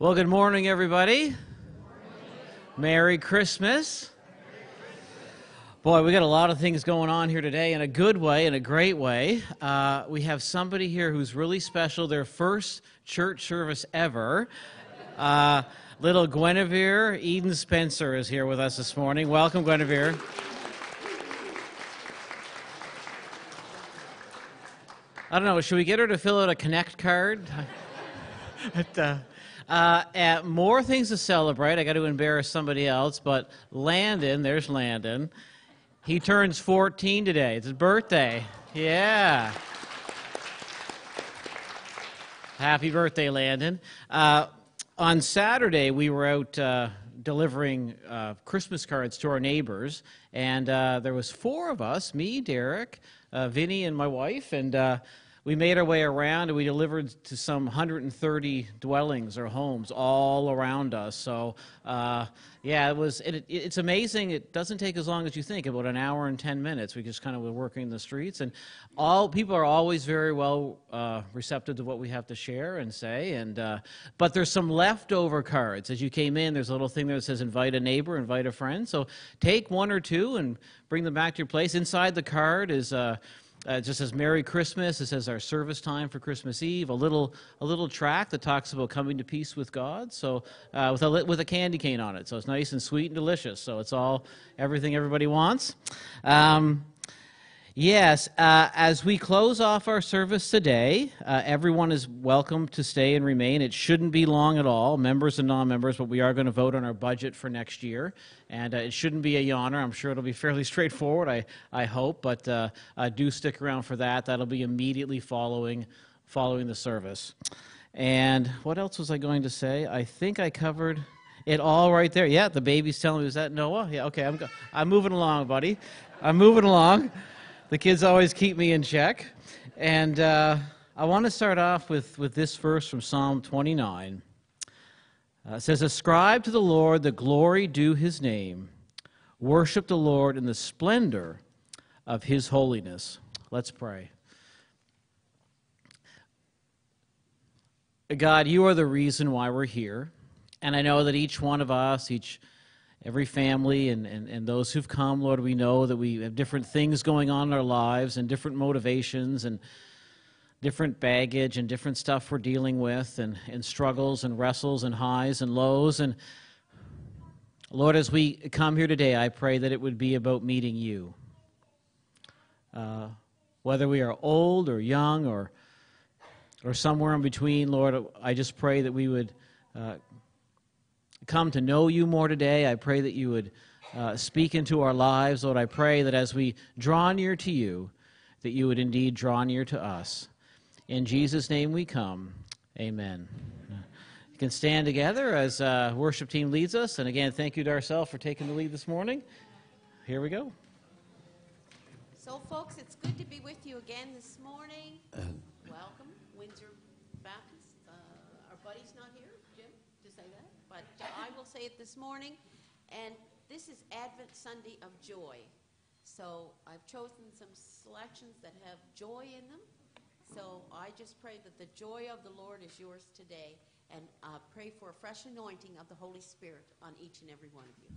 Well, good morning, everybody. Merry Christmas. Boy, we got a lot of things going on here today in a good way, in a great way. Uh, we have somebody here who's really special, their first church service ever. Uh, little Guinevere Eden Spencer is here with us this morning. Welcome, Guinevere. I don't know, should we get her to fill out a Connect card? But, uh, uh, more things to celebrate. I got to embarrass somebody else, but Landon, there's Landon. He turns 14 today. It's his birthday. Yeah. Happy birthday, Landon. Uh, on Saturday, we were out uh, delivering uh, Christmas cards to our neighbors, and uh, there was four of us: me, Derek, uh, Vinny, and my wife, and uh, we made our way around and we delivered to some 130 dwellings or homes all around us. So, uh, yeah, it was. It, it's amazing. It doesn't take as long as you think. About an hour and 10 minutes. We just kind of were working the streets, and all people are always very well uh, receptive to what we have to share and say. And uh, but there's some leftover cards. As you came in, there's a little thing there that says "Invite a neighbor, invite a friend." So take one or two and bring them back to your place. Inside the card is. Uh, uh, it just says Merry Christmas. It says our service time for Christmas Eve. A little a little track that talks about coming to peace with God. So uh, with a with a candy cane on it. So it's nice and sweet and delicious. So it's all everything everybody wants. Um, Yes, uh, as we close off our service today, uh, everyone is welcome to stay and remain. It shouldn't be long at all, members and non members, but we are going to vote on our budget for next year. And uh, it shouldn't be a yawner. I'm sure it'll be fairly straightforward, I, I hope, but uh, do stick around for that. That'll be immediately following, following the service. And what else was I going to say? I think I covered it all right there. Yeah, the baby's telling me, is that Noah? Yeah, okay, I'm, I'm moving along, buddy. I'm moving along. The kids always keep me in check. And uh, I want to start off with, with this verse from Psalm 29. Uh, it says, Ascribe to the Lord the glory due his name. Worship the Lord in the splendor of his holiness. Let's pray. God, you are the reason why we're here. And I know that each one of us, each every family and, and, and those who've come, Lord, we know that we have different things going on in our lives and different motivations and different baggage and different stuff we're dealing with and, and struggles and wrestles and highs and lows. And Lord, as we come here today, I pray that it would be about meeting you. Uh, whether we are old or young or, or somewhere in between, Lord, I just pray that we would uh, come to know you more today. I pray that you would uh, speak into our lives. Lord, I pray that as we draw near to you, that you would indeed draw near to us. In Jesus' name we come. Amen. You can stand together as uh, worship team leads us. And again, thank you to ourselves for taking the lead this morning. Here we go. So, folks, it's good to be with you again this morning. Welcome, Windsor Baptist. Uh, our buddy's not here, Jim, to say that but I will say it this morning. And this is Advent Sunday of Joy. So I've chosen some selections that have joy in them. So I just pray that the joy of the Lord is yours today. And uh, pray for a fresh anointing of the Holy Spirit on each and every one of you.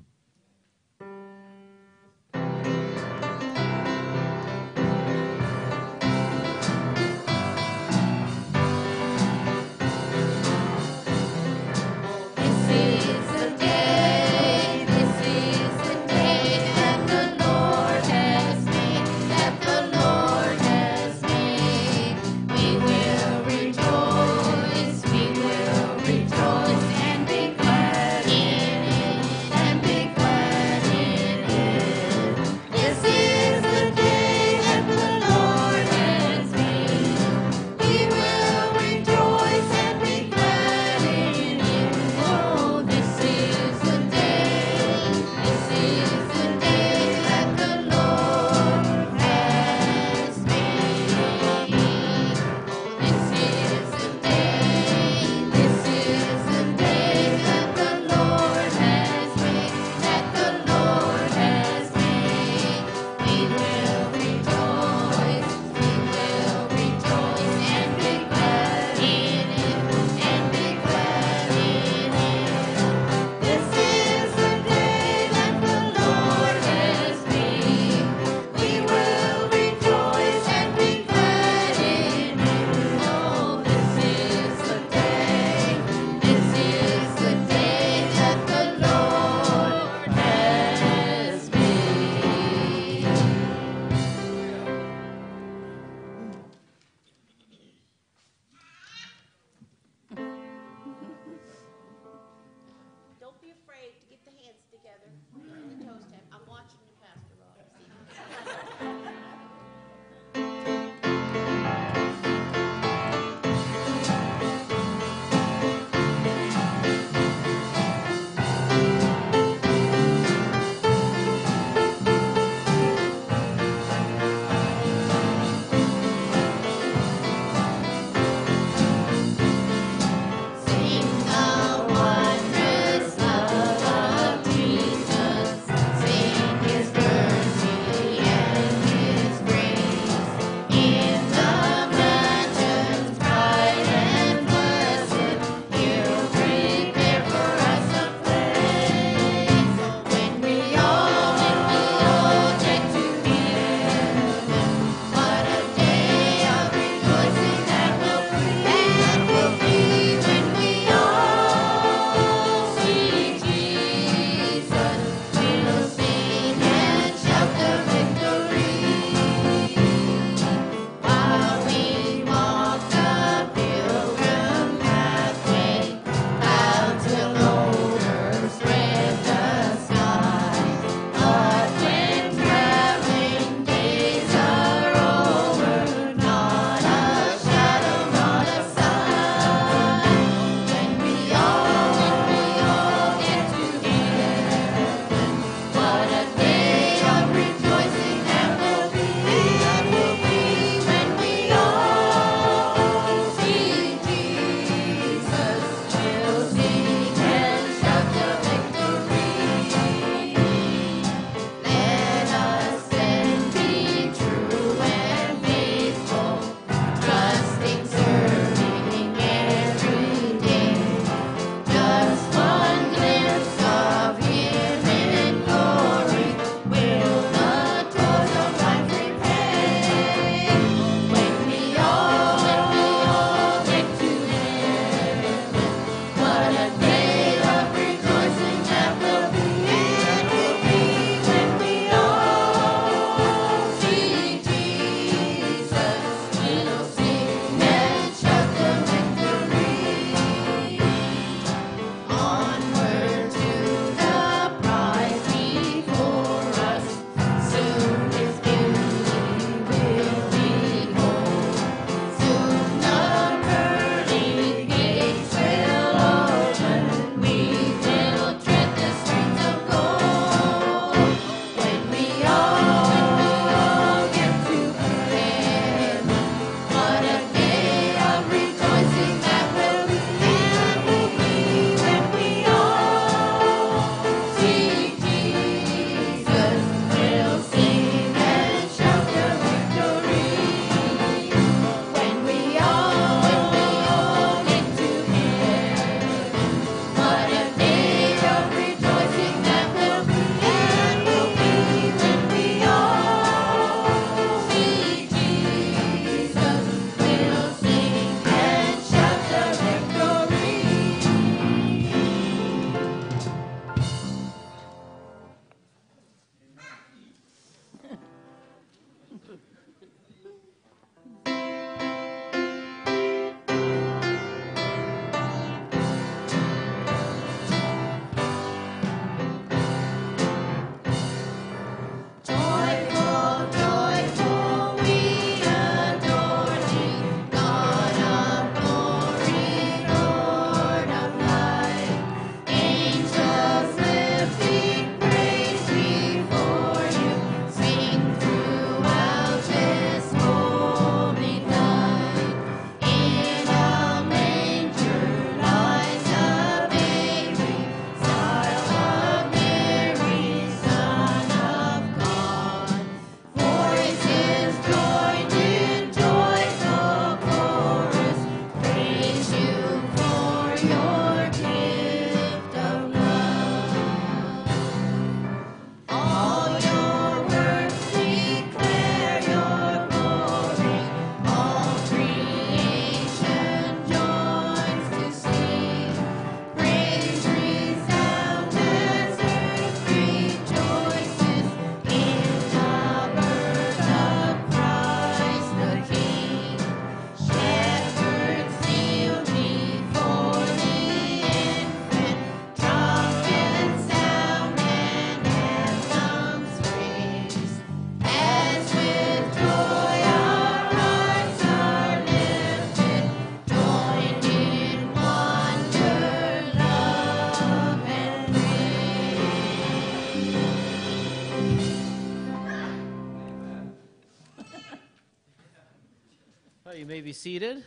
Seated.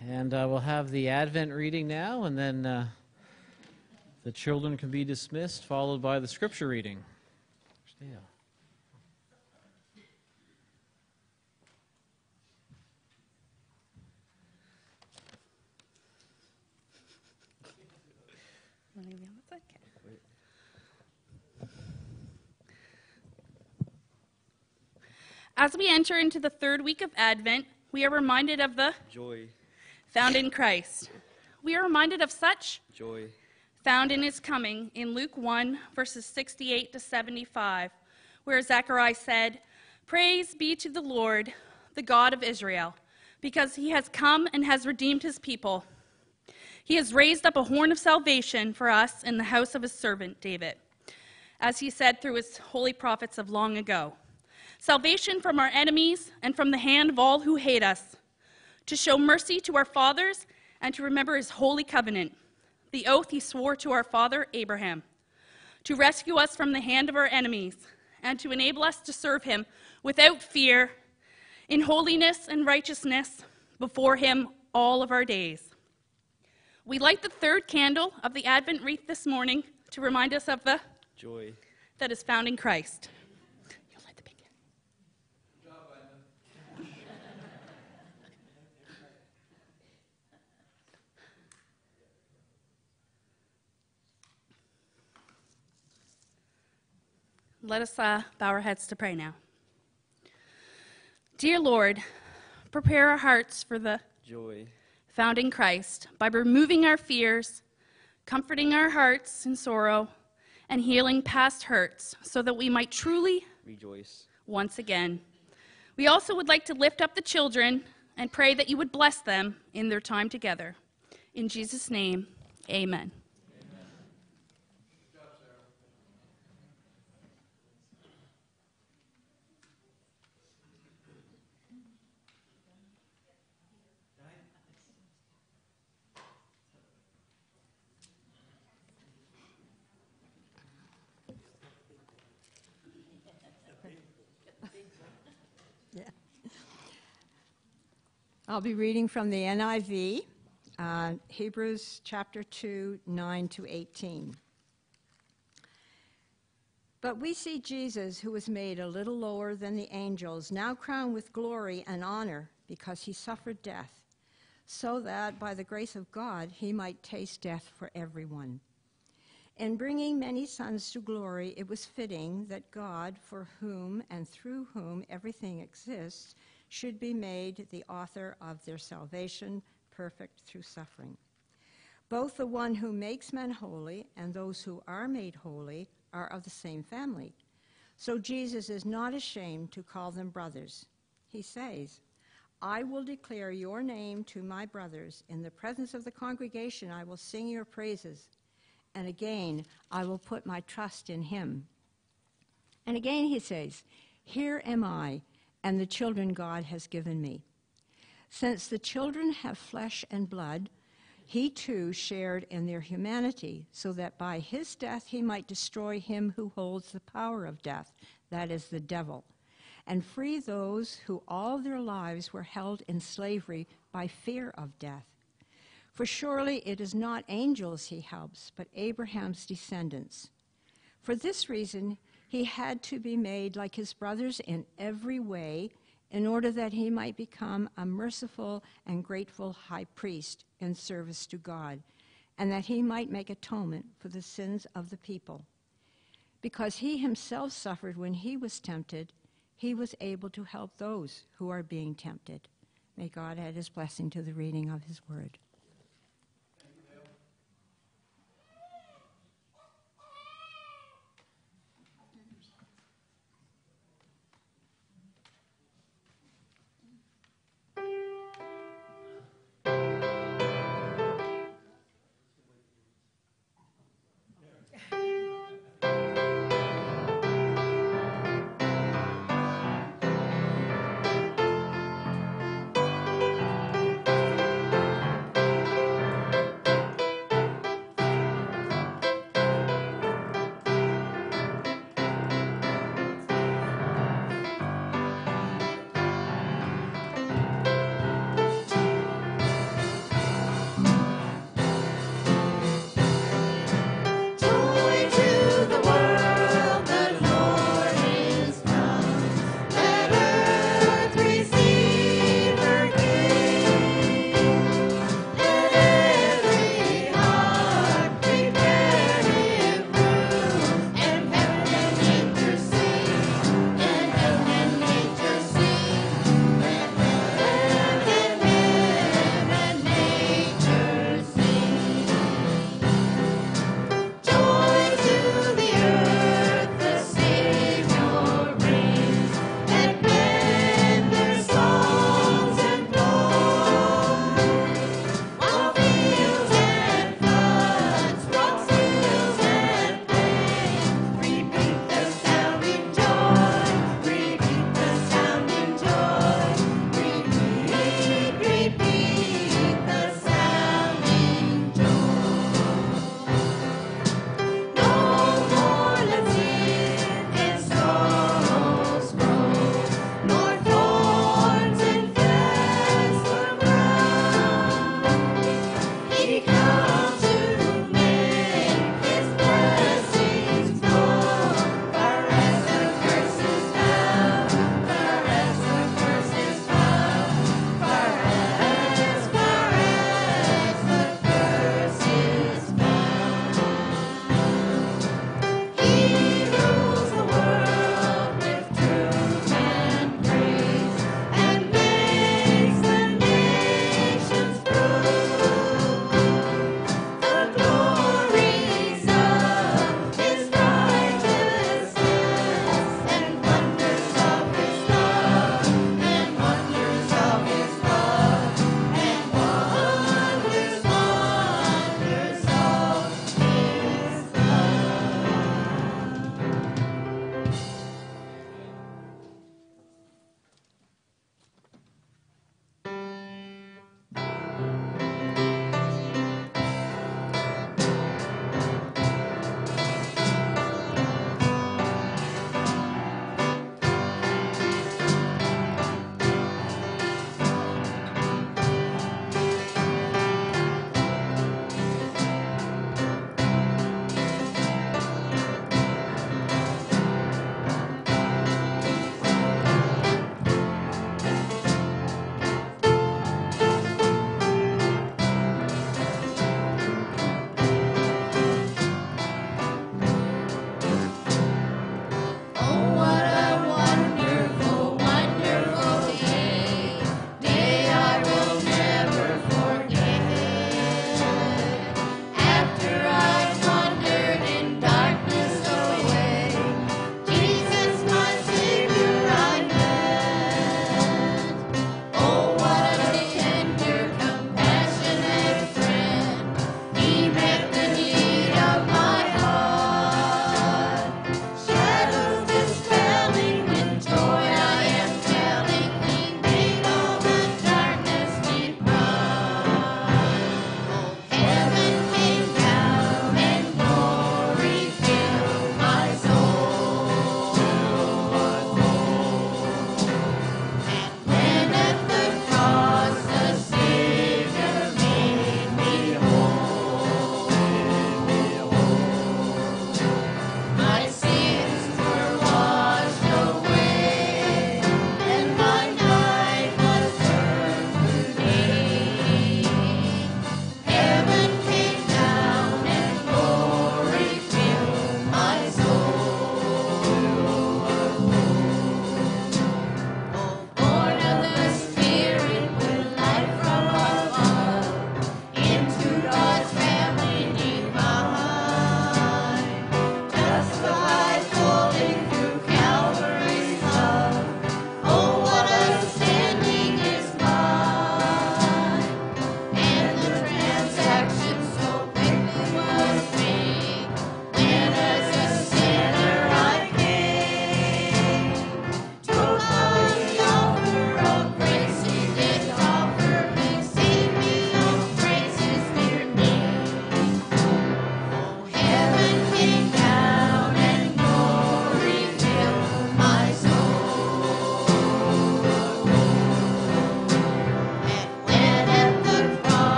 And uh, we'll have the Advent reading now, and then uh, the children can be dismissed, followed by the scripture reading. Stay up. As we enter into the third week of Advent, we are reminded of the joy, found in Christ. We are reminded of such joy, found in his coming in Luke 1, verses 68 to 75, where Zechariah said, Praise be to the Lord, the God of Israel, because he has come and has redeemed his people. He has raised up a horn of salvation for us in the house of his servant David, as he said through his holy prophets of long ago. Salvation from our enemies and from the hand of all who hate us, to show mercy to our fathers and to remember his holy covenant, the oath he swore to our father Abraham, to rescue us from the hand of our enemies and to enable us to serve him without fear, in holiness and righteousness before him all of our days. We light the third candle of the Advent wreath this morning to remind us of the joy, that is found in Christ. Let us uh, bow our heads to pray now. Dear Lord, prepare our hearts for the joy, found in Christ by removing our fears, comforting our hearts in sorrow, and healing past hurts so that we might truly rejoice. once again. We also would like to lift up the children and pray that you would bless them in their time together. In Jesus' name, amen. I'll be reading from the NIV, uh, Hebrews chapter 2, 9 to 18. But we see Jesus, who was made a little lower than the angels, now crowned with glory and honor because he suffered death, so that by the grace of God he might taste death for everyone. In bringing many sons to glory, it was fitting that God, for whom and through whom everything exists, should be made the author of their salvation perfect through suffering. Both the one who makes men holy and those who are made holy are of the same family. So Jesus is not ashamed to call them brothers. He says, I will declare your name to my brothers. In the presence of the congregation, I will sing your praises. And again, I will put my trust in him. And again, he says, Here am I and the children God has given me. Since the children have flesh and blood, he too shared in their humanity, so that by his death he might destroy him who holds the power of death, that is, the devil, and free those who all their lives were held in slavery by fear of death. For surely it is not angels he helps, but Abraham's descendants. For this reason, he had to be made like his brothers in every way in order that he might become a merciful and grateful high priest in service to God, and that he might make atonement for the sins of the people. Because he himself suffered when he was tempted, he was able to help those who are being tempted. May God add his blessing to the reading of his word.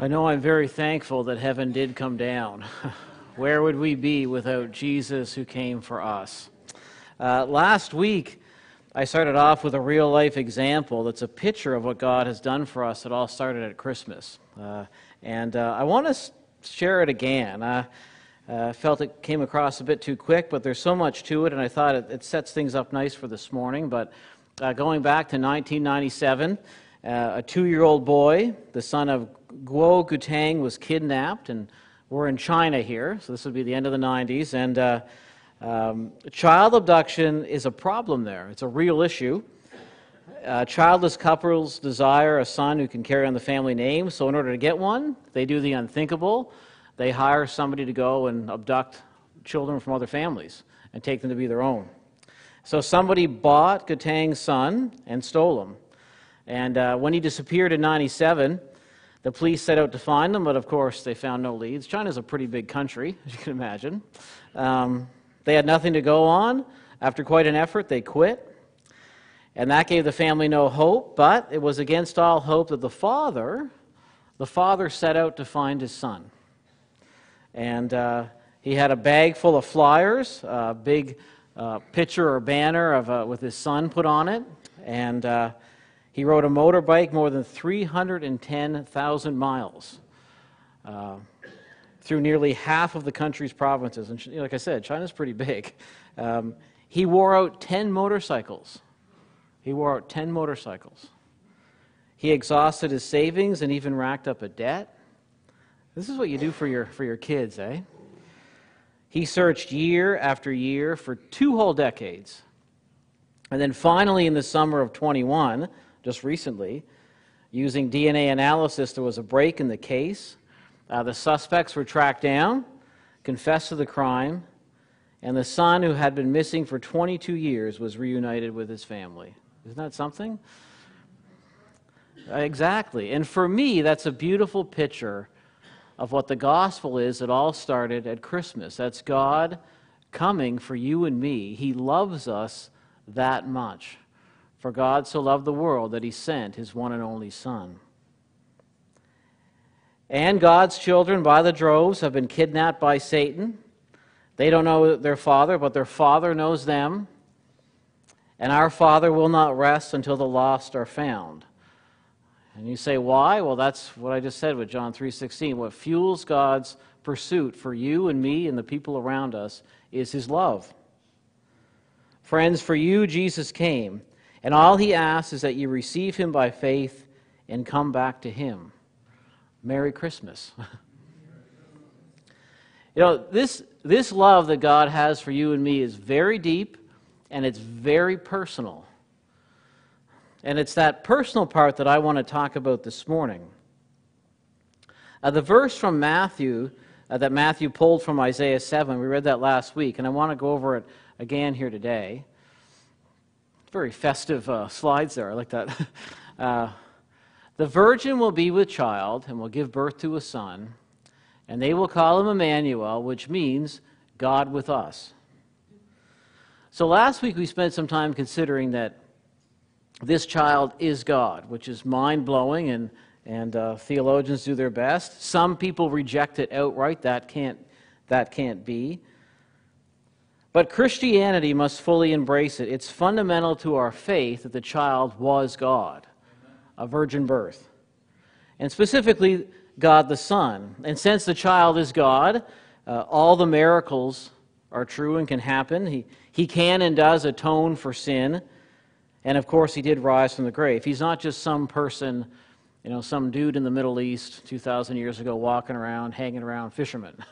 I know I'm very thankful that heaven did come down. Where would we be without Jesus who came for us? Uh, last week, I started off with a real life example that's a picture of what God has done for us. It all started at Christmas. Uh, and uh, I want to share it again. I uh, felt it came across a bit too quick, but there's so much to it, and I thought it, it sets things up nice for this morning. But uh, going back to 1997, uh, a two year old boy, the son of Guo Gangtang was kidnapped, and we're in China here, so this would be the end of the 90s. And uh, um, child abduction is a problem there, it's a real issue. Uh, childless couples desire a son who can carry on the family name, so in order to get one, they do the unthinkable. They hire somebody to go and abduct children from other families and take them to be their own. So somebody bought Gangtang's son and stole him. And uh, when he disappeared in 97, the police set out to find them, but of course they found no leads. China's a pretty big country, as you can imagine. Um, they had nothing to go on. After quite an effort, they quit. And that gave the family no hope, but it was against all hope that the father, the father set out to find his son. And uh, he had a bag full of flyers, a big uh, picture or banner of, uh, with his son put on it. And uh, he rode a motorbike more than 310,000 miles uh, through nearly half of the country's provinces. And like I said, China's pretty big. Um, he wore out 10 motorcycles. He wore out 10 motorcycles. He exhausted his savings and even racked up a debt. This is what you do for your, for your kids, eh? He searched year after year for two whole decades. And then finally, in the summer of 21, just recently. Using DNA analysis, there was a break in the case. Uh, the suspects were tracked down, confessed to the crime, and the son, who had been missing for 22 years, was reunited with his family. Isn't that something? Exactly. And for me, that's a beautiful picture of what the gospel is. It all started at Christmas. That's God coming for you and me. He loves us that much. For God so loved the world that he sent his one and only Son. And God's children, by the droves, have been kidnapped by Satan. They don't know their Father, but their Father knows them. And our Father will not rest until the lost are found. And you say, why? Well, that's what I just said with John 3.16. What fuels God's pursuit for you and me and the people around us is his love. Friends, for you Jesus came and all he asks is that you receive him by faith and come back to him. Merry Christmas. you know, this, this love that God has for you and me is very deep and it's very personal. And it's that personal part that I want to talk about this morning. Uh, the verse from Matthew uh, that Matthew pulled from Isaiah 7, we read that last week, and I want to go over it again here today very festive uh, slides there. I like that. Uh, the virgin will be with child and will give birth to a son, and they will call him Immanuel, which means God with us. So last week we spent some time considering that this child is God, which is mind blowing, and, and uh, theologians do their best. Some people reject it outright. That can't, that can't be. But Christianity must fully embrace it. It's fundamental to our faith that the child was God, a virgin birth. And specifically, God the Son. And since the child is God, uh, all the miracles are true and can happen. He, he can and does atone for sin. And of course, he did rise from the grave. He's not just some person, you know, some dude in the Middle East 2,000 years ago walking around, hanging around, fisherman.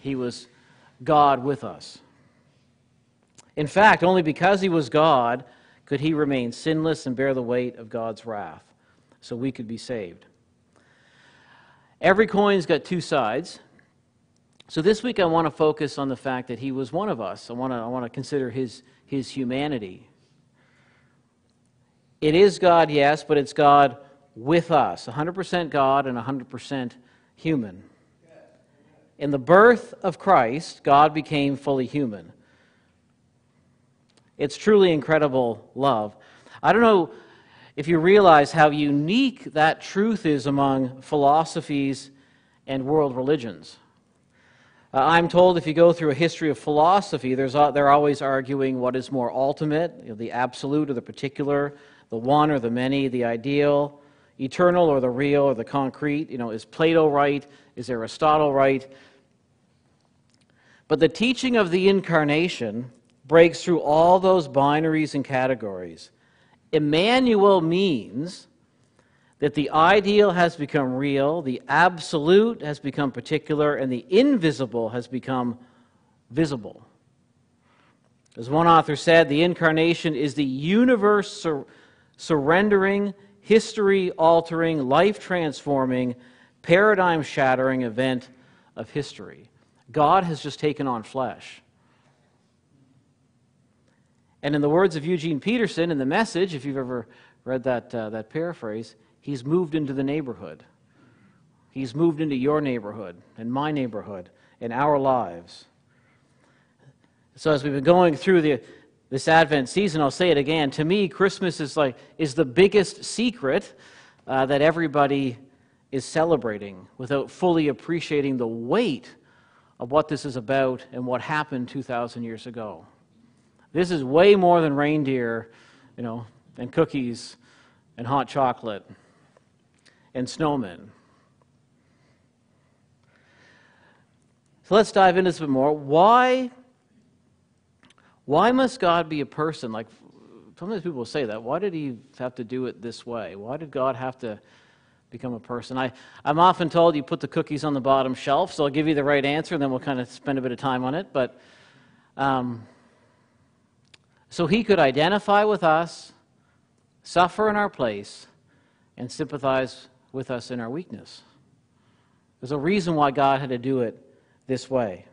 He was God with us. In fact, only because he was God could he remain sinless and bear the weight of God's wrath so we could be saved. Every coin's got two sides. So this week I want to focus on the fact that he was one of us. I want to, I want to consider his, his humanity. It is God, yes, but it's God with us 100% God and 100% human. In the birth of Christ, God became fully human. It's truly incredible love. I don't know if you realize how unique that truth is among philosophies and world religions. Uh, I'm told if you go through a history of philosophy, there's, they're always arguing what is more ultimate, you know, the absolute or the particular, the one or the many, the ideal, eternal or the real or the concrete. You know, is Plato right? Is Aristotle right? But the teaching of the incarnation breaks through all those binaries and categories. Immanuel means that the ideal has become real, the absolute has become particular, and the invisible has become visible. As one author said, the incarnation is the universe sur- surrendering, history altering, life transforming, paradigm shattering event of history. God has just taken on flesh. And in the words of Eugene Peterson in the message, if you've ever read that, uh, that paraphrase, he's moved into the neighborhood. He's moved into your neighborhood and my neighborhood and our lives. So as we've been going through the, this Advent season, I'll say it again. To me, Christmas is like is the biggest secret uh, that everybody is celebrating without fully appreciating the weight of what this is about and what happened 2,000 years ago. This is way more than reindeer, you know, and cookies and hot chocolate and snowmen. So let's dive into this a bit more. Why, why must God be a person? Like sometimes people say that. Why did he have to do it this way? Why did God have to become a person? I, I'm often told you put the cookies on the bottom shelf, so I'll give you the right answer, and then we'll kind of spend a bit of time on it. But um, so he could identify with us, suffer in our place, and sympathize with us in our weakness. There's a reason why God had to do it this way.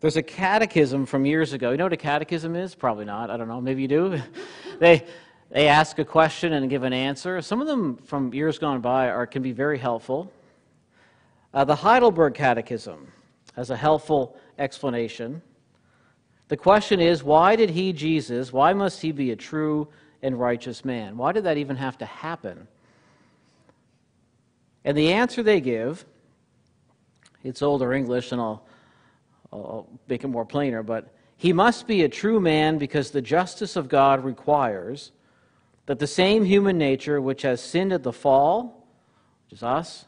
There's a catechism from years ago. You know what a catechism is? Probably not. I don't know. Maybe you do. they, they ask a question and give an answer. Some of them from years gone by are, can be very helpful. Uh, the Heidelberg Catechism has a helpful explanation. The question is why did he, Jesus, why must he be a true and righteous man? Why did that even have to happen? And the answer they give, it's older English, and I'll, I'll make it more plainer, but he must be a true man because the justice of God requires that the same human nature which has sinned at the fall, which is us,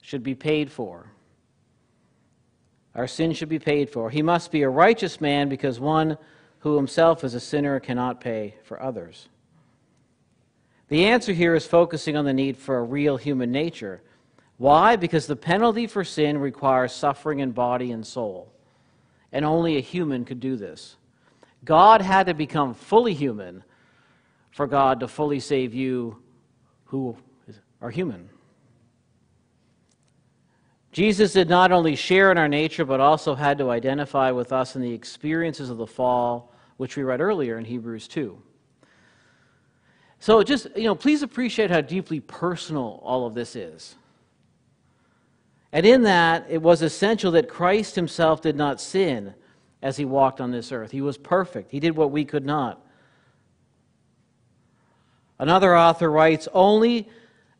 should be paid for. Our sin should be paid for. He must be a righteous man because one who himself is a sinner cannot pay for others. The answer here is focusing on the need for a real human nature. Why? Because the penalty for sin requires suffering in body and soul. And only a human could do this. God had to become fully human for God to fully save you who are human. Jesus did not only share in our nature, but also had to identify with us in the experiences of the fall, which we read earlier in Hebrews 2. So just, you know, please appreciate how deeply personal all of this is. And in that, it was essential that Christ himself did not sin as he walked on this earth. He was perfect, he did what we could not. Another author writes Only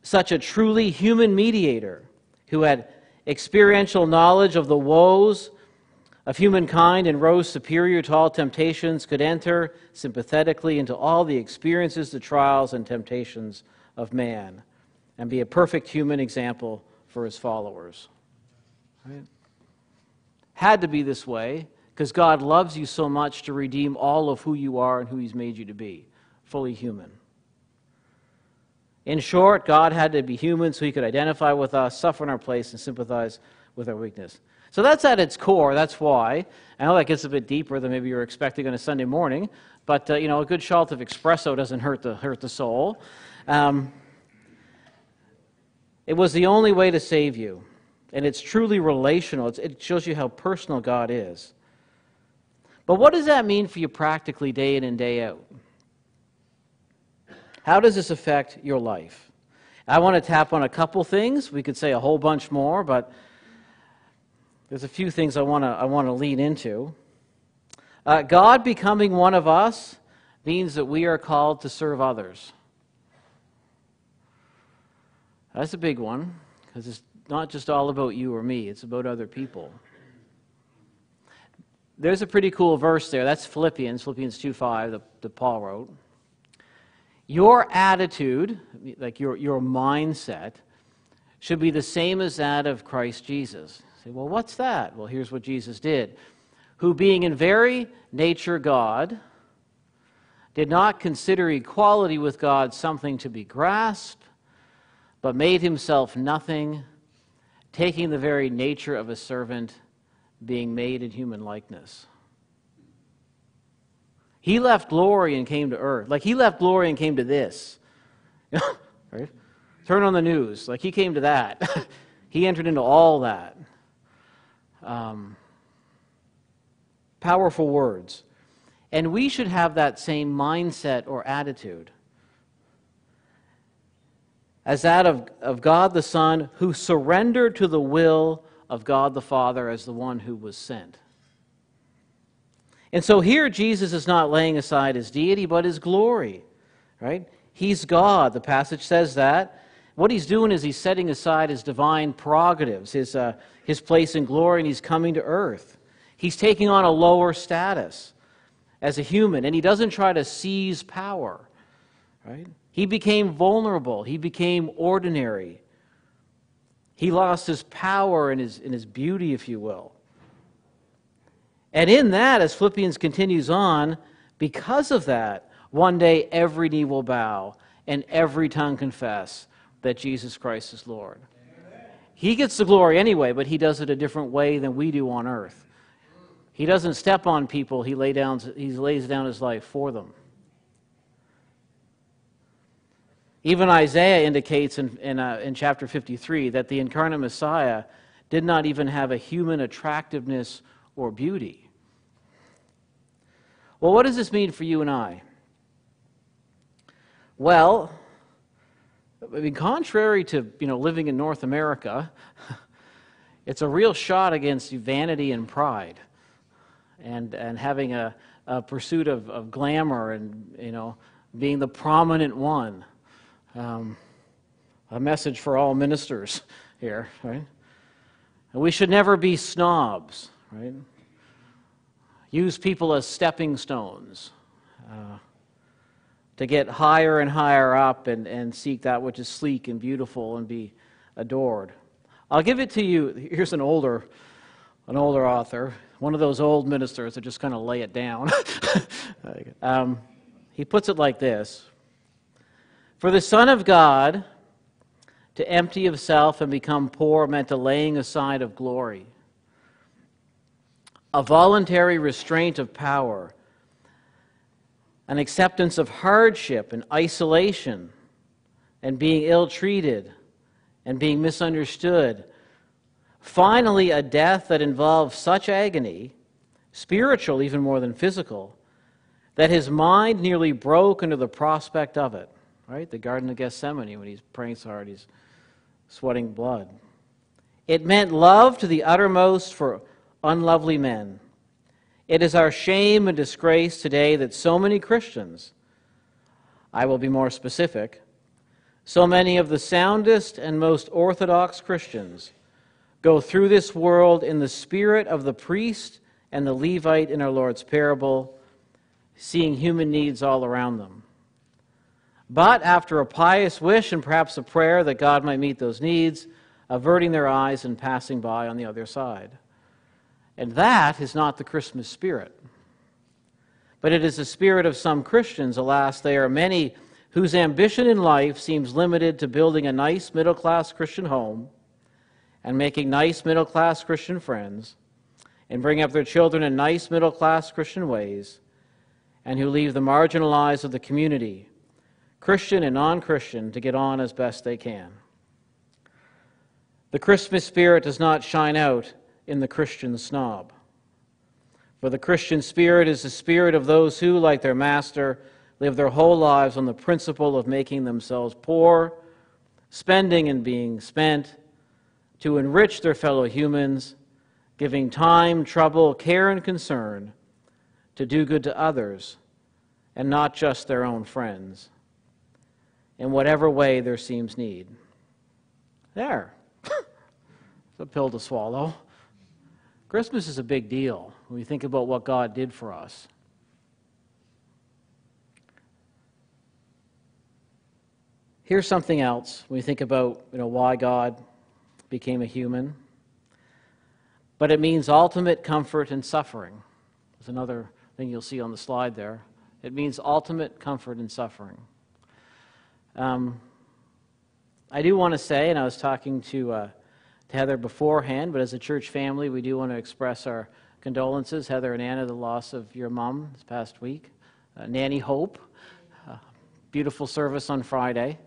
such a truly human mediator who had experiential knowledge of the woes of humankind and rose superior to all temptations could enter sympathetically into all the experiences, the trials, and temptations of man and be a perfect human example for his followers. Right? Had to be this way because God loves you so much to redeem all of who you are and who he's made you to be, fully human. In short, God had to be human so he could identify with us, suffer in our place, and sympathize with our weakness. So that's at its core. That's why. I know that gets a bit deeper than maybe you're expecting on a Sunday morning, but uh, you know, a good shot of espresso doesn't hurt the hurt the soul. Um, it was the only way to save you, and it's truly relational. It's, it shows you how personal God is. But what does that mean for you practically, day in and day out? How does this affect your life? I want to tap on a couple things. We could say a whole bunch more, but there's a few things I want to, I want to lean into. Uh, God becoming one of us means that we are called to serve others. That's a big one because it's not just all about you or me, it's about other people. There's a pretty cool verse there. That's Philippians, Philippians 2 5 that, that Paul wrote. Your attitude, like your, your mindset, should be the same as that of Christ Jesus. Say, well, what's that? Well, here's what Jesus did. Who, being in very nature God, did not consider equality with God something to be grasped, but made himself nothing, taking the very nature of a servant, being made in human likeness. He left glory and came to earth. Like he left glory and came to this. right? Turn on the news. Like he came to that. he entered into all that. Um, powerful words. And we should have that same mindset or attitude as that of, of God the Son, who surrendered to the will of God the Father as the one who was sent. And so here Jesus is not laying aside his deity, but his glory, right? He's God. The passage says that. What he's doing is he's setting aside his divine prerogatives, his, uh, his place in glory, and he's coming to earth. He's taking on a lower status as a human, and he doesn't try to seize power, right? He became vulnerable, he became ordinary. He lost his power and his, and his beauty, if you will. And in that, as Philippians continues on, because of that, one day every knee will bow and every tongue confess that Jesus Christ is Lord. Amen. He gets the glory anyway, but he does it a different way than we do on earth. He doesn't step on people, he, lay down, he lays down his life for them. Even Isaiah indicates in, in, uh, in chapter 53 that the incarnate Messiah did not even have a human attractiveness or beauty. Well, what does this mean for you and I? Well, I mean, contrary to you know living in North America, it's a real shot against vanity and pride, and and having a, a pursuit of, of glamour and you know being the prominent one. Um, a message for all ministers here, right? And we should never be snobs, right? Use people as stepping stones uh, to get higher and higher up and, and seek that which is sleek and beautiful and be adored. I'll give it to you. Here's an older, an older author, one of those old ministers that just kind of lay it down. um, he puts it like this For the Son of God to empty himself and become poor meant a laying aside of glory a voluntary restraint of power, an acceptance of hardship and isolation, and being ill treated and being misunderstood. Finally, a death that involves such agony, spiritual even more than physical, that his mind nearly broke under the prospect of it. Right? The Garden of Gethsemane, when he's praying so hard, he's sweating blood. It meant love to the uttermost for unlovely men. It is our shame and disgrace today that so many Christians, I will be more specific, so many of the soundest and most orthodox Christians go through this world in the spirit of the priest and the Levite in our Lord's parable, seeing human needs all around them. But after a pious wish and perhaps a prayer that God might meet those needs, averting their eyes and passing by on the other side. And that is not the Christmas spirit. But it is the spirit of some Christians, alas, there are many whose ambition in life seems limited to building a nice middle class Christian home and making nice middle class Christian friends and bring up their children in nice middle class Christian ways and who leave the marginalized of the community, Christian and non Christian, to get on as best they can. The Christmas spirit does not shine out in the Christian snob. For the Christian spirit is the spirit of those who, like their master, live their whole lives on the principle of making themselves poor, spending and being spent, to enrich their fellow humans, giving time, trouble, care, and concern to do good to others, and not just their own friends, in whatever way there seems need. There. it's a pill to swallow. Christmas is a big deal when we think about what God did for us. Here's something else when we think about you know, why God became a human. But it means ultimate comfort in suffering. There's another thing you'll see on the slide there. It means ultimate comfort in suffering. Um, I do want to say, and I was talking to, uh, to Heather beforehand, but as a church family, we do want to express our condolences, Heather and Anna, the loss of your mom this past week. Uh, Nanny Hope, uh, beautiful service on Friday.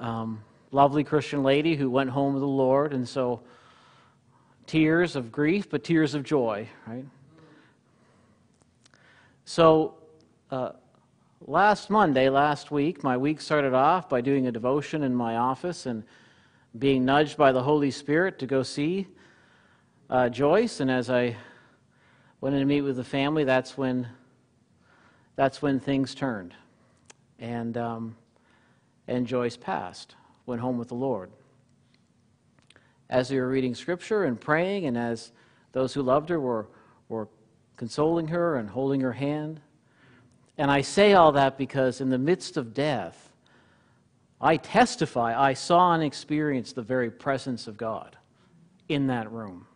Um, lovely Christian lady who went home with the Lord, and so tears of grief, but tears of joy, right? So, uh, last Monday, last week, my week started off by doing a devotion in my office and being nudged by the Holy Spirit to go see uh, Joyce. And as I went in to meet with the family, that's when that's when things turned, and um, and Joyce passed, went home with the Lord. As we were reading Scripture and praying, and as those who loved her were were consoling her and holding her hand. And I say all that because in the midst of death, I testify I saw and experienced the very presence of God in that room.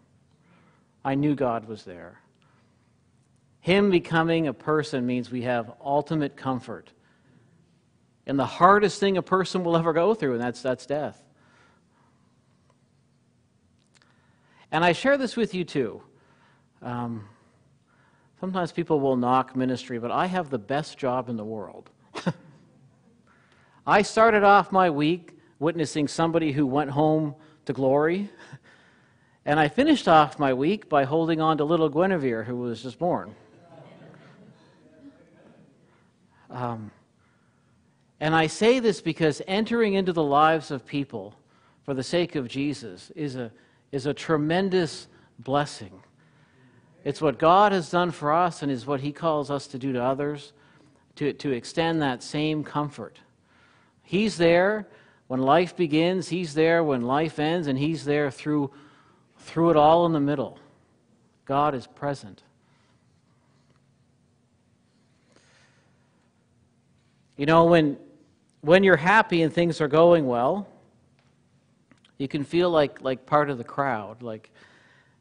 I knew God was there. Him becoming a person means we have ultimate comfort. And the hardest thing a person will ever go through, and that's, that's death. And I share this with you too. Um, Sometimes people will knock ministry, but I have the best job in the world. I started off my week witnessing somebody who went home to glory, and I finished off my week by holding on to little Guinevere, who was just born. Um, and I say this because entering into the lives of people for the sake of Jesus is a, is a tremendous blessing. It's what God has done for us and is what He calls us to do to others, to, to extend that same comfort. He's there when life begins, He's there when life ends, and He's there through, through it all in the middle. God is present. You know, when, when you're happy and things are going well, you can feel like, like part of the crowd, like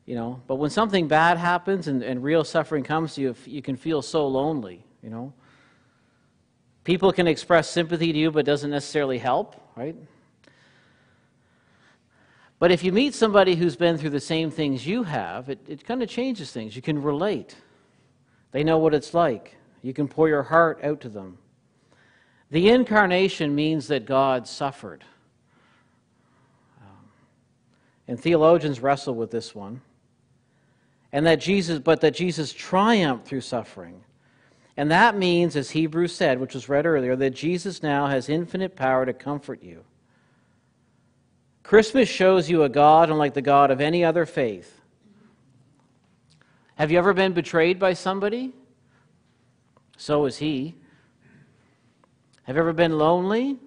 you know. But when something bad happens and, and real suffering comes to you, you can feel so lonely, you know. People can express sympathy to you, but doesn't necessarily help, right? But if you meet somebody who's been through the same things you have, it, it kind of changes things. You can relate. They know what it's like. You can pour your heart out to them. The incarnation means that God suffered. Um, and theologians wrestle with this one and that Jesus, but that Jesus triumphed through suffering. And that means, as Hebrews said, which was read earlier, that Jesus now has infinite power to comfort you. Christmas shows you a God unlike the God of any other faith. Have you ever been betrayed by somebody? So is he. Have you ever been lonely?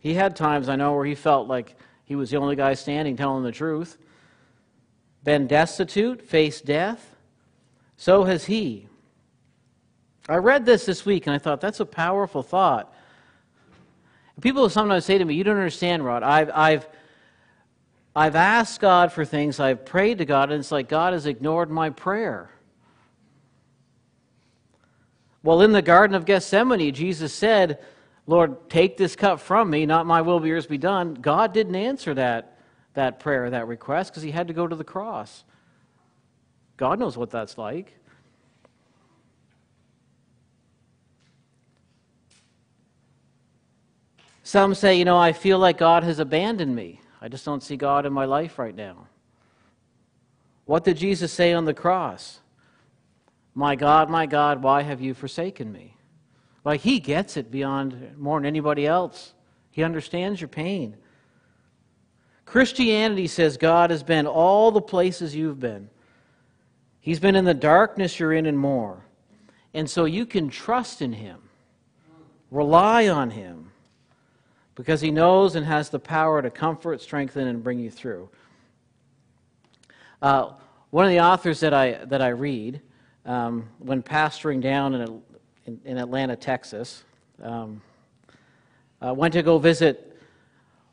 He had times, I know, where he felt like he was the only guy standing telling the truth been destitute, faced death, so has he. I read this this week and I thought, that's a powerful thought. People sometimes say to me, You don't understand, Rod. I've, I've, I've asked God for things, I've prayed to God, and it's like God has ignored my prayer. Well, in the Garden of Gethsemane, Jesus said, Lord, take this cup from me, not my will, be yours be done. God didn't answer that that prayer, that request, because he had to go to the cross. God knows what that's like. Some say, you know, I feel like God has abandoned me. I just don't see God in my life right now. What did Jesus say on the cross? My God, my God, why have you forsaken me? Like he gets it beyond more than anybody else. He understands your pain. Christianity says God has been all the places you've been. He's been in the darkness you're in and more. And so you can trust in Him, rely on Him, because He knows and has the power to comfort, strengthen, and bring you through. Uh, one of the authors that I, that I read, um, when pastoring down in, in, in Atlanta, Texas, um, uh, went to go visit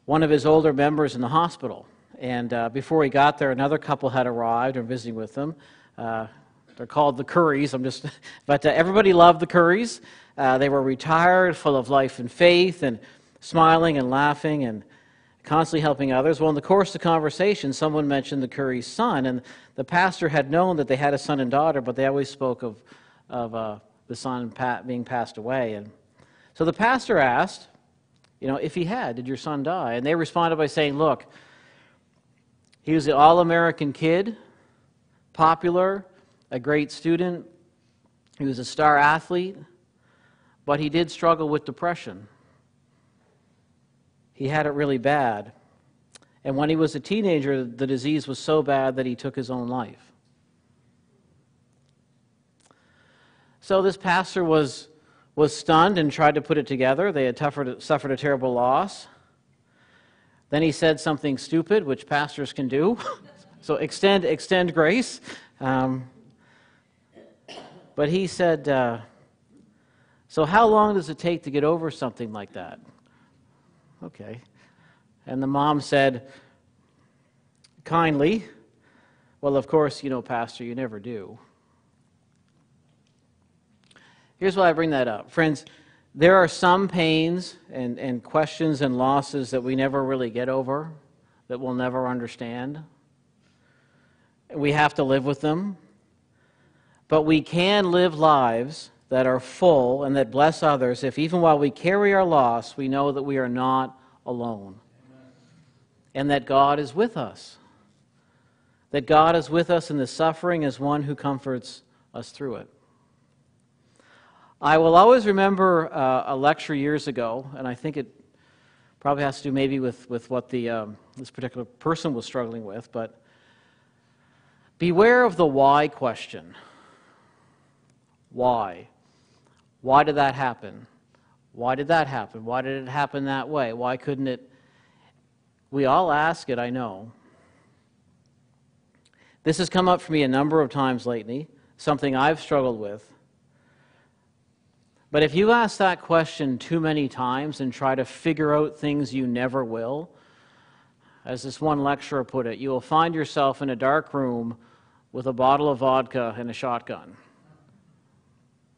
one of his older members in the hospital. And uh, before he got there, another couple had arrived and visiting with them. Uh, they're called the Curries. I'm just, but uh, everybody loved the Curries. Uh, they were retired, full of life and faith, and smiling and laughing and constantly helping others. Well, in the course of the conversation, someone mentioned the Curry's son, and the pastor had known that they had a son and daughter, but they always spoke of, of uh, the son being passed away. And so the pastor asked, you know, if he had, did your son die? And they responded by saying, look, he was an all American kid, popular, a great student, he was a star athlete, but he did struggle with depression. He had it really bad. And when he was a teenager, the disease was so bad that he took his own life. So this pastor was, was stunned and tried to put it together. They had suffered, suffered a terrible loss. Then he said something stupid, which pastors can do. so extend, extend grace. Um, but he said, uh, So, how long does it take to get over something like that? Okay. And the mom said, kindly, Well, of course, you know, Pastor, you never do. Here's why I bring that up. Friends, there are some pains and, and questions and losses that we never really get over, that we'll never understand. We have to live with them. But we can live lives that are full and that bless others if, even while we carry our loss, we know that we are not alone and that God is with us. That God is with us in the suffering as one who comforts us through it. I will always remember uh, a lecture years ago, and I think it probably has to do maybe with, with what the, um, this particular person was struggling with, but beware of the why question. Why? Why did that happen? Why did that happen? Why did it happen that way? Why couldn't it? We all ask it, I know. This has come up for me a number of times lately, something I've struggled with. But if you ask that question too many times and try to figure out things you never will, as this one lecturer put it, you will find yourself in a dark room with a bottle of vodka and a shotgun.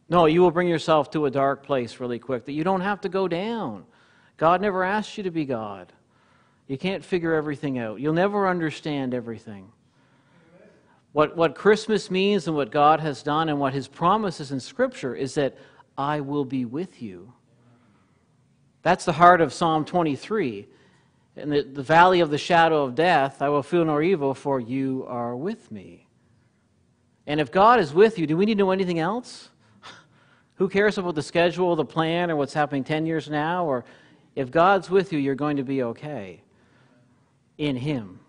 No, you will bring yourself to a dark place really quick that you don't have to go down. God never asked you to be God. You can't figure everything out. You'll never understand everything. What, what Christmas means and what God has done and what His promises in Scripture is that I will be with you. That's the heart of Psalm 23. In the, the valley of the shadow of death, I will feel no evil, for you are with me. And if God is with you, do we need to know anything else? Who cares about the schedule, the plan, or what's happening 10 years now? Or if God's with you, you're going to be okay in Him.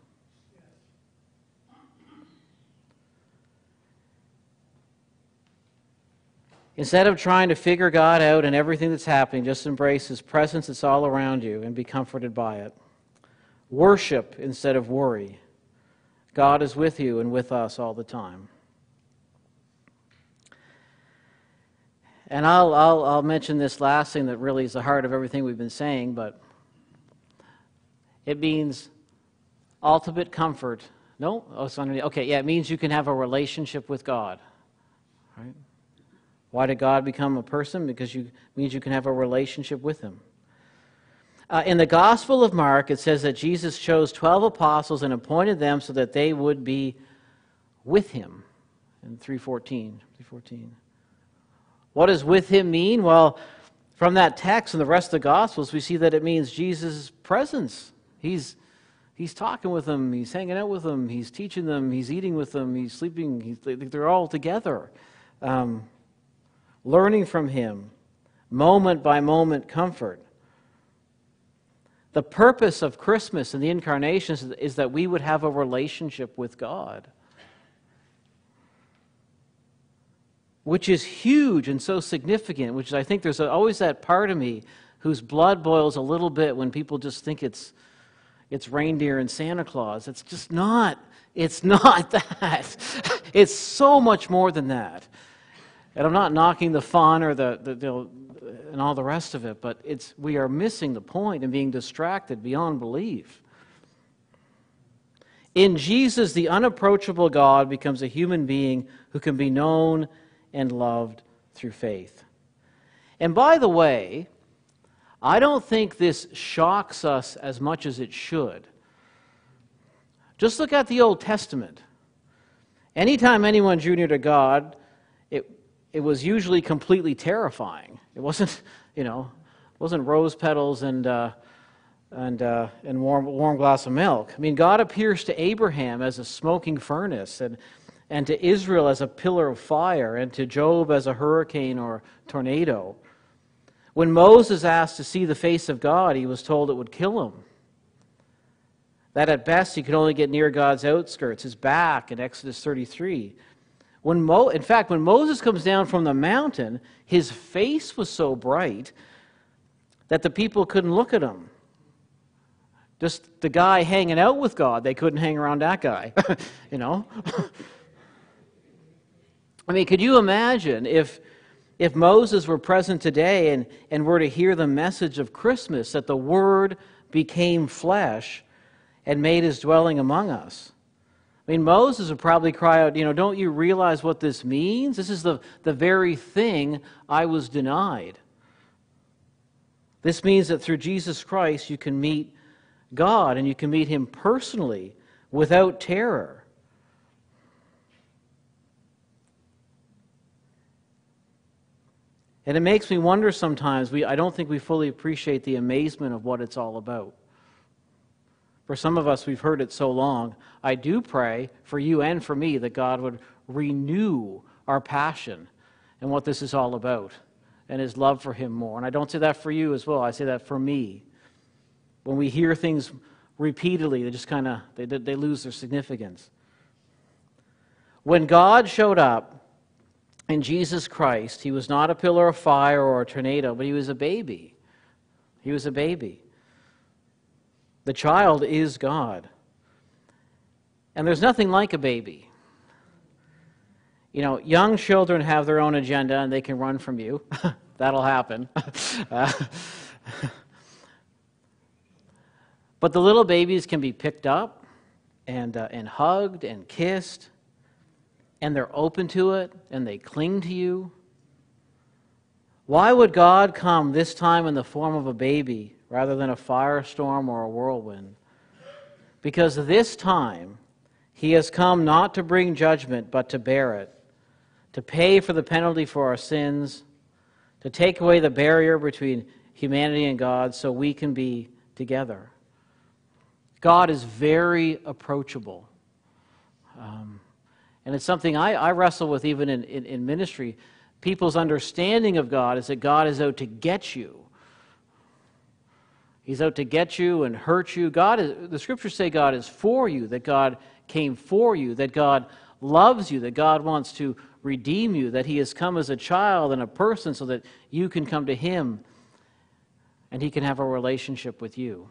Instead of trying to figure God out and everything that's happening, just embrace His presence that's all around you and be comforted by it. Worship instead of worry. God is with you and with us all the time. And I'll, I'll, I'll mention this last thing that really is the heart of everything we've been saying, but it means ultimate comfort. No? Oh, it's underneath. Okay, yeah, it means you can have a relationship with God. Right? Why did God become a person? Because you means you can have a relationship with Him. Uh, in the Gospel of Mark, it says that Jesus chose 12 apostles and appointed them so that they would be with Him. In 314. 314. What does with him mean? Well, from that text and the rest of the Gospels, we see that it means Jesus' presence. He's, he's talking with them, he's hanging out with them, he's teaching them, he's eating with them, he's sleeping, he's, they're all together. Um, learning from him, moment by moment comfort. The purpose of Christmas and the incarnation is that we would have a relationship with God. Which is huge and so significant, which I think there's always that part of me whose blood boils a little bit when people just think it's, it's reindeer and Santa Claus. It's just not. It's not that. It's so much more than that. And I'm not knocking the fun or the, the, the and all the rest of it, but it's, we are missing the point and being distracted beyond belief. In Jesus, the unapproachable God becomes a human being who can be known and loved through faith. And by the way, I don't think this shocks us as much as it should. Just look at the Old Testament. Anytime anyone drew near to God, it, it was usually completely terrifying. It wasn't, you know, wasn't rose petals and, uh, and, uh, and warm, warm glass of milk. I mean, God appears to Abraham as a smoking furnace, and, and to Israel as a pillar of fire, and to Job as a hurricane or tornado. When Moses asked to see the face of God, he was told it would kill him. That at best he could only get near God's outskirts, his back in Exodus 33. When Mo, in fact, when Moses comes down from the mountain, his face was so bright that the people couldn't look at him. Just the guy hanging out with God, they couldn't hang around that guy, you know? I mean, could you imagine if, if Moses were present today and, and were to hear the message of Christmas that the Word became flesh and made his dwelling among us? I mean, Moses would probably cry out, you know, don't you realize what this means? This is the, the very thing I was denied. This means that through Jesus Christ you can meet God and you can meet Him personally without terror. And it makes me wonder sometimes, we, I don't think we fully appreciate the amazement of what it's all about. For some of us, we've heard it so long. I do pray for you and for me that God would renew our passion and what this is all about and his love for him more. And I don't say that for you as well, I say that for me. When we hear things repeatedly, they just kind of they, they lose their significance. When God showed up in Jesus Christ, he was not a pillar of fire or a tornado, but he was a baby. He was a baby. The child is God. And there's nothing like a baby. You know, young children have their own agenda and they can run from you. That'll happen. but the little babies can be picked up and, uh, and hugged and kissed, and they're open to it and they cling to you. Why would God come this time in the form of a baby rather than a firestorm or a whirlwind. Because this time he has come not to bring judgment, but to bear it, to pay for the penalty for our sins, to take away the barrier between humanity and God so we can be together. God is very approachable. Um, and it's something I, I, wrestle with even in, in, in ministry. People's understanding of God is that God is out to get you. He's out to get you and hurt you. God is, the scriptures say God is for you, that God came for you, that God loves you, that God wants to redeem you, that He has come as a child and a person so that you can come to Him and He can have a relationship with you.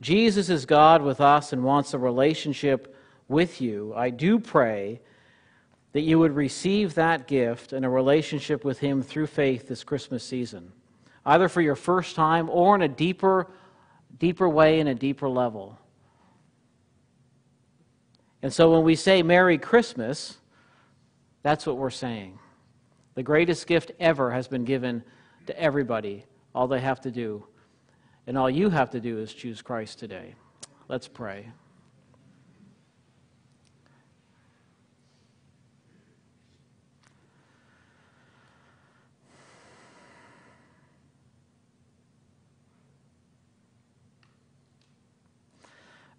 Jesus is God with us and wants a relationship with you. I do pray that you would receive that gift and a relationship with Him through faith this Christmas season either for your first time or in a deeper, deeper way, in a deeper level. And so when we say Merry Christmas, that's what we're saying. The greatest gift ever has been given to everybody. All they have to do, and all you have to do, is choose Christ today. Let's pray.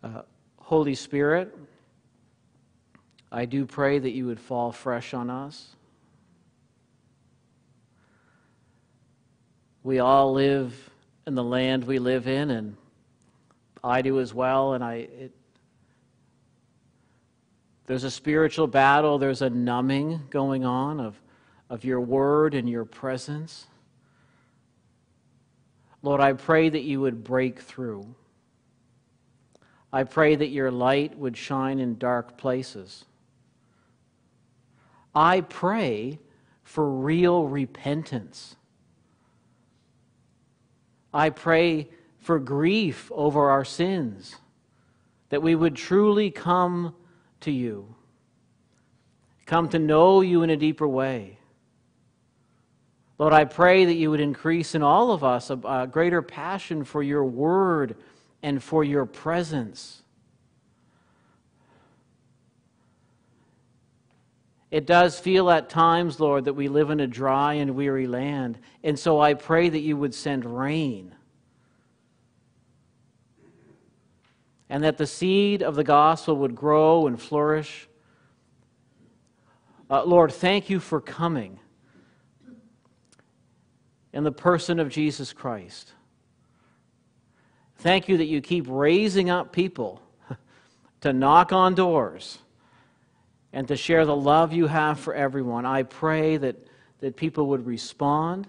Uh, Holy Spirit, I do pray that you would fall fresh on us. We all live in the land we live in, and I do as well. And I, it, there's a spiritual battle. There's a numbing going on of, of your word and your presence. Lord, I pray that you would break through. I pray that your light would shine in dark places. I pray for real repentance. I pray for grief over our sins, that we would truly come to you, come to know you in a deeper way. Lord, I pray that you would increase in all of us a, a greater passion for your word and for your presence. It does feel at times, Lord, that we live in a dry and weary land. And so I pray that you would send rain. And that the seed of the gospel would grow and flourish. Uh, Lord, thank you for coming in the person of Jesus Christ. Thank you that you keep raising up people to knock on doors and to share the love you have for everyone. I pray that, that people would respond.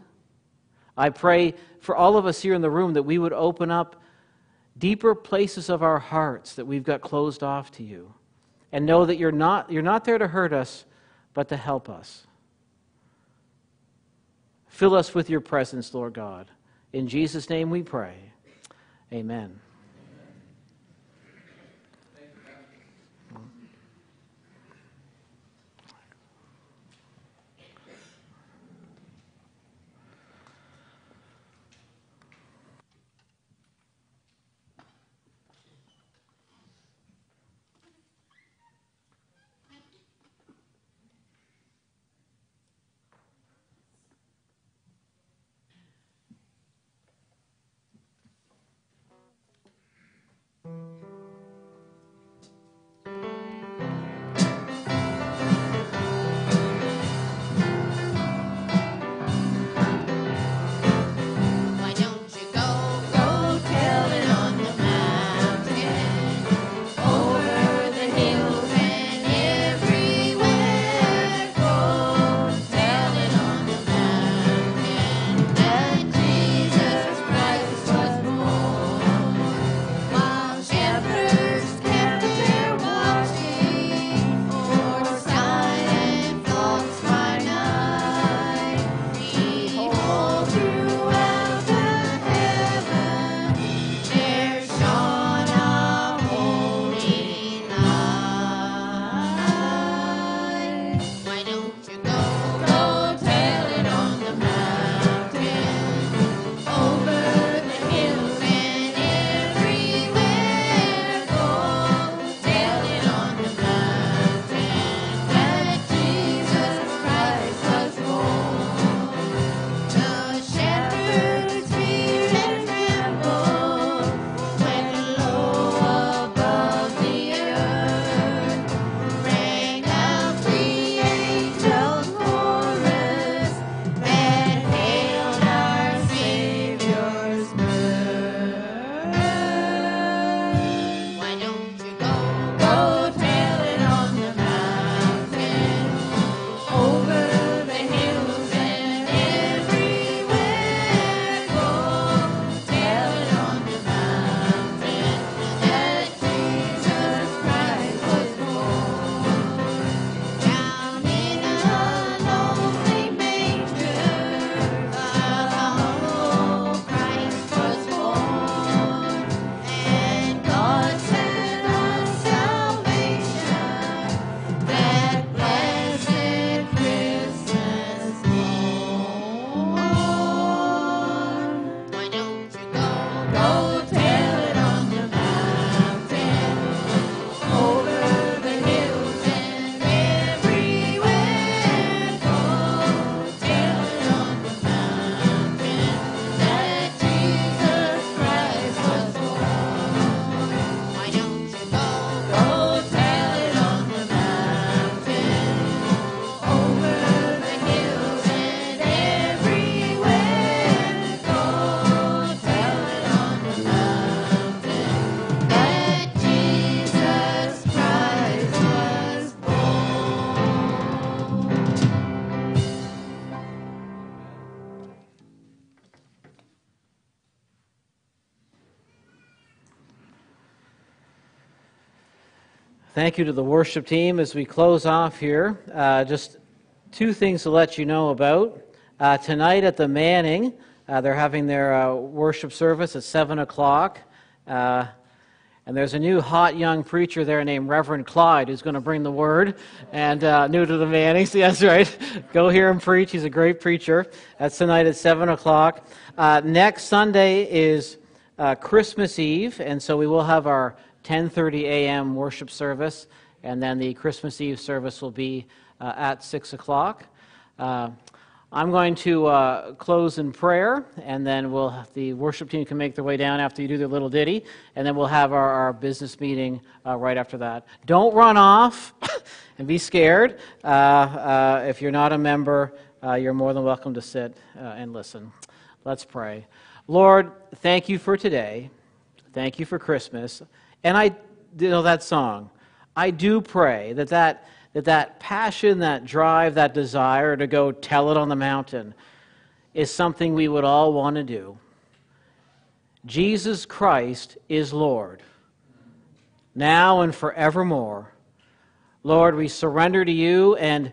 I pray for all of us here in the room that we would open up deeper places of our hearts that we've got closed off to you and know that you're not, you're not there to hurt us, but to help us. Fill us with your presence, Lord God. In Jesus' name we pray. Amen. Thank you to the worship team as we close off here. Uh, just two things to let you know about. Uh, tonight at the Manning, uh, they're having their uh, worship service at 7 o'clock. Uh, and there's a new hot young preacher there named Reverend Clyde who's going to bring the word. And uh, new to the Mannings, yes, right. Go hear him preach. He's a great preacher. That's tonight at 7 o'clock. Next Sunday is Christmas Eve, and so we will have our 10:30 a.m. worship service, and then the Christmas Eve service will be uh, at 6 o'clock. Uh, I'm going to uh, close in prayer, and then we'll the worship team can make their way down after you do their little ditty, and then we'll have our, our business meeting uh, right after that. Don't run off and be scared. Uh, uh, if you're not a member, uh, you're more than welcome to sit uh, and listen. Let's pray. Lord, thank you for today. Thank you for Christmas. And I you know that song. I do pray that that that that passion, that drive, that desire to go tell it on the mountain is something we would all want to do. Jesus Christ is Lord, now and forevermore. Lord, we surrender to you, and,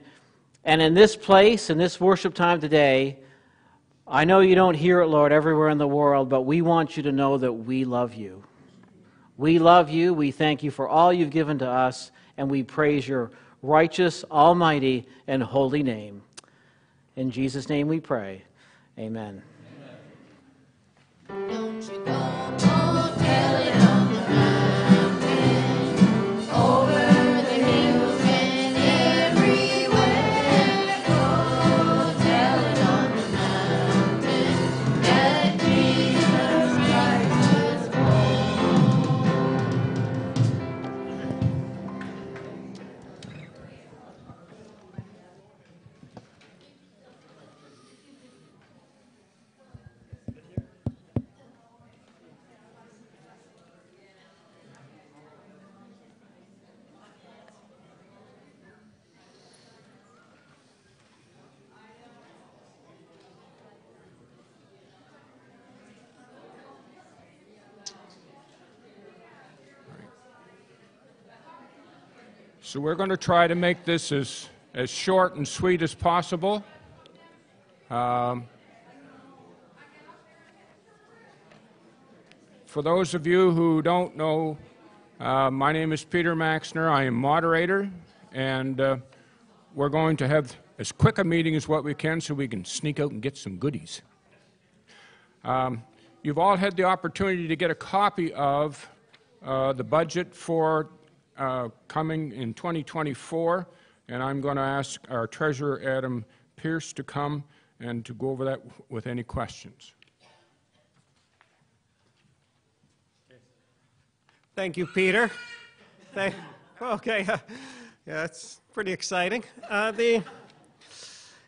and in this place, in this worship time today, I know you don't hear it, Lord, everywhere in the world, but we want you to know that we love you. We love you. We thank you for all you've given to us, and we praise your righteous, almighty, and holy name. In Jesus' name we pray. Amen. So we're going to try to make this as, as short and sweet as possible. Um, for those of you who don't know, uh, my name is Peter Maxner. I am moderator, and uh, we're going to have as quick a meeting as what we can so we can sneak out and get some goodies. Um, you've all had the opportunity to get a copy of uh, the budget for uh, coming in 2024, and I'm going to ask our treasurer, Adam Pierce, to come and to go over that with any questions. Thank you, Peter. Thank, okay, uh, yeah, it's pretty exciting. Uh, the,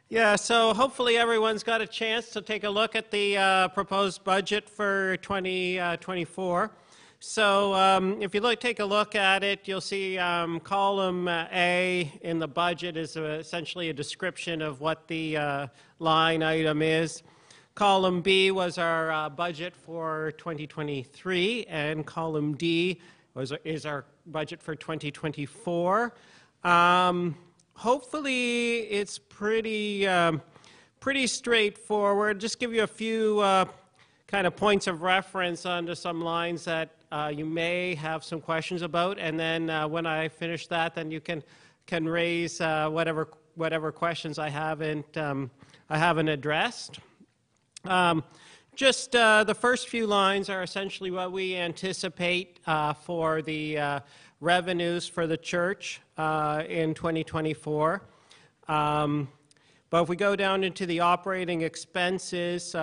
yeah, so hopefully everyone's got a chance to take a look at the uh, proposed budget for 2024. So um, if you look, take a look at it, you'll see um, column uh, A in the budget is uh, essentially a description of what the uh, line item is. Column B was our uh, budget for 2023, and column D was, is our budget for 2024. Um, hopefully, it's pretty, um, pretty straightforward. Just give you a few uh, kind of points of reference onto some lines that uh, you may have some questions about, and then uh, when I finish that, then you can can raise uh, whatever whatever questions I haven't um, I haven't addressed. Um, just uh, the first few lines are essentially what we anticipate uh, for the uh, revenues for the church in 2024. Um, but if we go down into the operating expenses,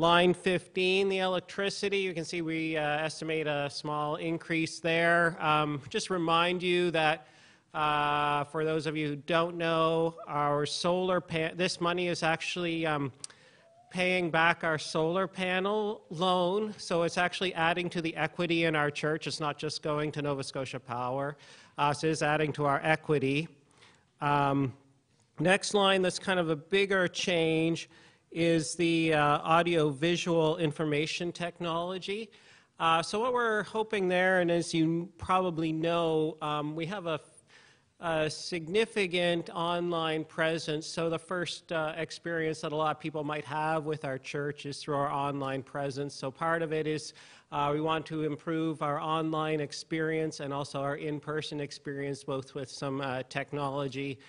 line 15, the electricity, you can see we uh, estimate a small increase there. Um, just remind you that uh, for those of you who don't know, our solar pan- this money is actually um, paying back our solar panel loan, so it's actually adding to the equity in our church. It's not just going to Nova Scotia Power, uh, so it's adding to our equity. Um, next line, that's kind of a bigger change, is the uh, audio-visual information technology. Uh, so what we're hoping there, and as you probably know, um, we have a, a, significant online presence. So the first uh, experience that a lot of people might have with our church is through our online presence. So part of it is uh, we want to improve our online experience and also our in-person experience, both with some uh, technology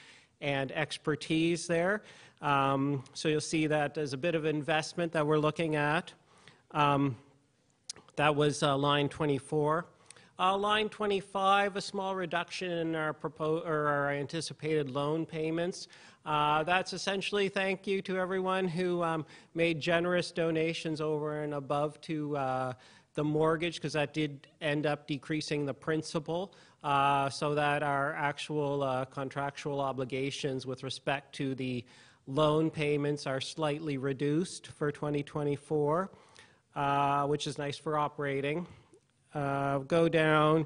and expertise there. Um, so you'll see that as a bit of investment that we're looking at. Um, that was uh, line 24. Uh, line 25, a small reduction in our, or our anticipated loan payments. Uh, that's essentially thank you to everyone who um, made generous donations over and above to uh, the mortgage, because that did end up decreasing the principal, uh, so that our actual uh, contractual obligations with respect to the loan payments are slightly reduced for 2024 uh, which is nice for operating. Uh, go down,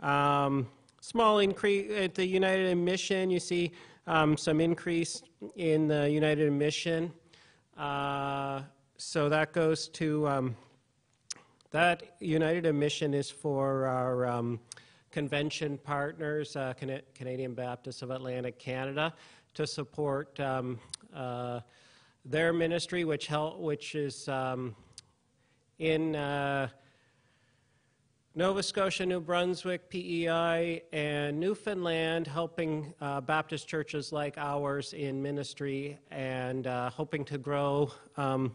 um, small increase at the United Mission. You see um, some increase in the United Mission. Uh, so that goes to um, that United Mission is for our um, convention partners, uh, Can- Canadian Baptists of Atlantic Canada, to support um, their ministry, which help, which is um, in uh, Nova Scotia, New Brunswick, PEI, and Newfoundland, helping uh, Baptist churches like ours in ministry and uh, hoping to grow um,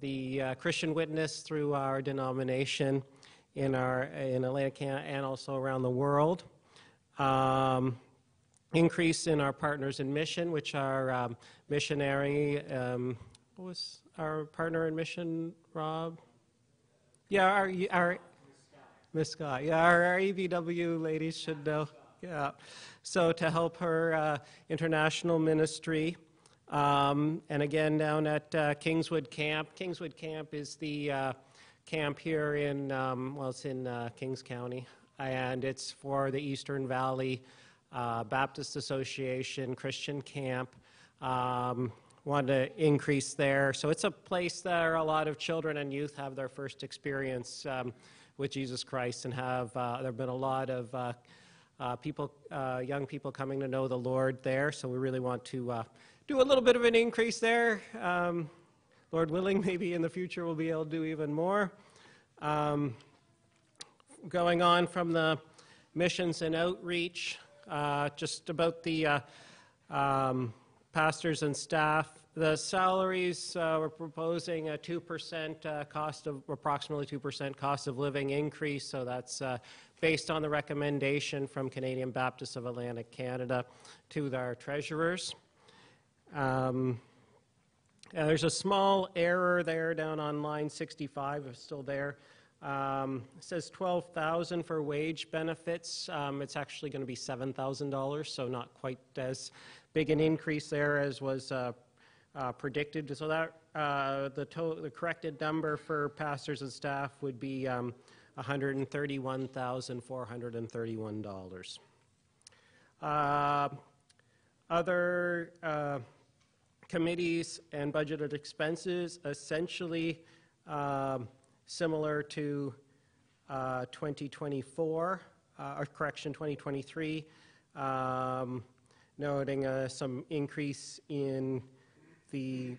the uh, Christian witness through our denomination in our in Atlantic and also around the world. Um, increase in our partners in mission, which are um, missionary. Um, what was our partner in mission, Rob? Yeah, our, our Miss Scott. Yeah, our, our EBW ladies should know. Yeah. So to help her uh, international ministry. Um, and again, down at uh, Kingswood Camp. Kingswood Camp is the uh, camp here in, um, well, it's in uh, Kings County. And it's for the Eastern Valley uh, Baptist Association Christian Camp. Um, wanted to increase there. So it's a place that a lot of children and youth have their first experience um, with Jesus Christ and have, uh, there have been a lot of uh, uh, people, uh, young people coming to know the Lord there. So we really want to uh, do a little bit of an increase there. Um, Lord willing, maybe in the future we'll be able to do even more. Um, going on from the missions and outreach, uh, just about the um, pastors and staff. The salaries, uh, we're proposing a 2% uh, cost of, approximately 2% cost of living increase, so that's uh, based on the recommendation from Canadian Baptists of Atlantic Canada to our treasurers. Um, there's a small error there down on line 65, it's still there. Um, it says 12,000 for wage benefits. Um, it's actually going to be $7,000, so not quite as big an increase there as was uh, uh, predicted. So that uh, the, the corrected number for pastors and staff would be um, $131,431. Uh, other uh, committees and budgeted expenses essentially um, similar to uh, 2024, uh, or correction, 2023. Um, noting uh, some increase in the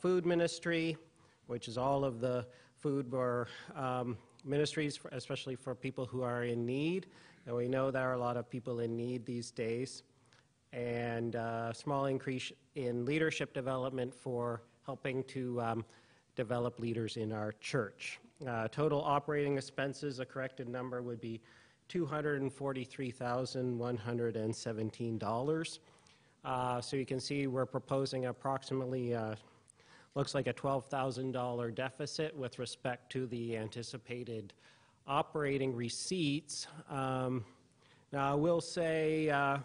food ministry, which is all of the food um, ministries, for, especially for people who are in need. And we know there are a lot of people in need these days. And a uh, small increase in leadership development for helping to um, develop leaders in our church. Uh, total operating expenses, a corrected number would be $243,117. Uh, so you can see we're proposing approximately, uh, looks like a $12,000 deficit with respect to the anticipated operating receipts. Um, now, I will say uh,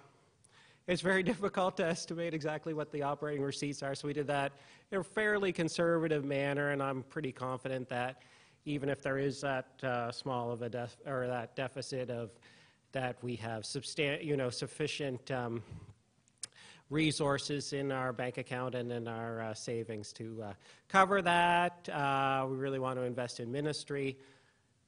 it's very difficult to estimate exactly what the operating receipts are, so we did that in a fairly conservative manner, and I'm pretty confident that even if there is that uh, small of a def- or that deficit of that we have you know sufficient um, resources in our bank account and in our uh, savings to uh, cover that. Uh, we really want to invest in ministry.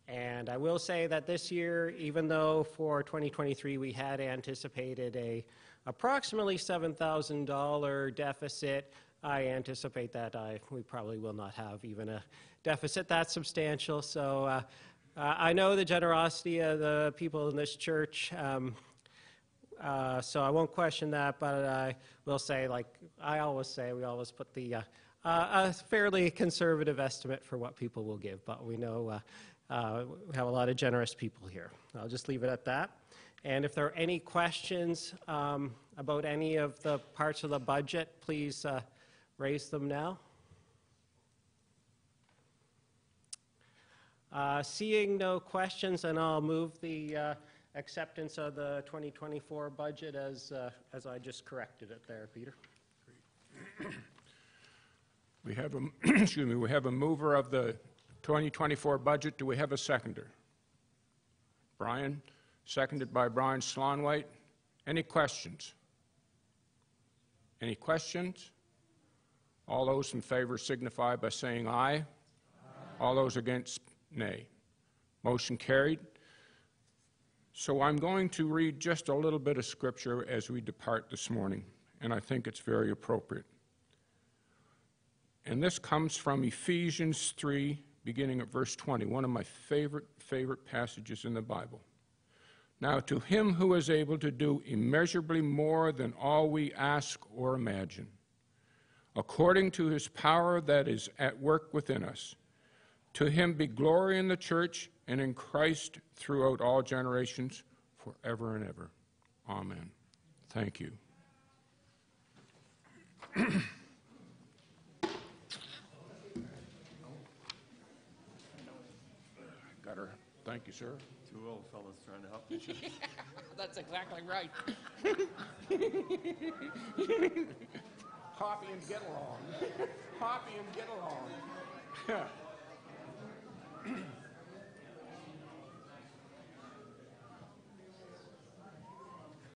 And I will say that this year, even though for 2023 we had anticipated a approximately $7,000 deficit, I anticipate that I, we probably will not have even a deficit that substantial. So uh, uh, I know the generosity of the people in this church. Um, uh, so I won't question that, but I will say, like I always say, we always put the uh, uh, a fairly conservative estimate for what people will give, but we know uh, we have a lot of generous people here. I'll just leave it at that. And if there are any questions um, about any of the parts of the budget, please uh, raise them now. Uh, Seeing no questions, and I'll move the uh, acceptance of the 2024 budget as, uh, as I just corrected it there, Peter. We have a, excuse me, we have a mover of the 2024 budget. Do we have a seconder? Brian, seconded by Brian Slonwhite. Any questions? Any questions? All those in favor signify by saying aye. All those against, nay. Motion carried. So I'm going to read just a little bit of scripture as we depart this morning, and I think it's very appropriate. And this comes from Ephesians 3, beginning at verse 20, one of my favorite, favorite passages in the Bible. Now, to him who is able to do immeasurably more than all we ask or imagine, according to his power that is at work within us, to him be glory in the church and in Christ throughout all generations, forever and ever. Amen. Thank you. Thank you, sir. Two old fellows trying to help each other. That's exactly right. Hoppy and get along. Hoppy and get along.